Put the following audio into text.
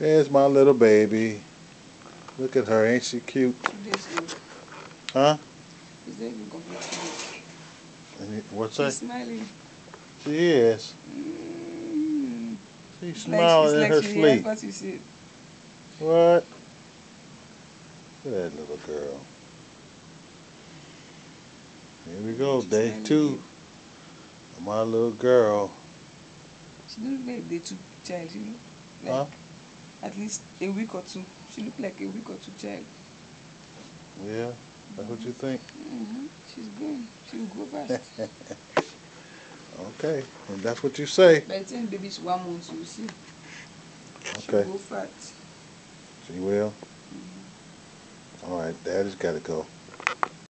There's my little baby. Look at her, ain't she cute? Huh? Is that? What's She's smiling. She is. Mm. She's smiling in like, her it's like she hears sleep. what you? Look at that little girl. Here we go, She's day two. My little girl. She don't look like day two child. Look like Huh? At least a week or two. She look like a week or two child. Yeah? That's what you think? hmm She's going. She will go fast. Okay. And that's what you say. By the time baby's one month, you will see. She Okay. will go fast. She will? All right. Daddy's got to go.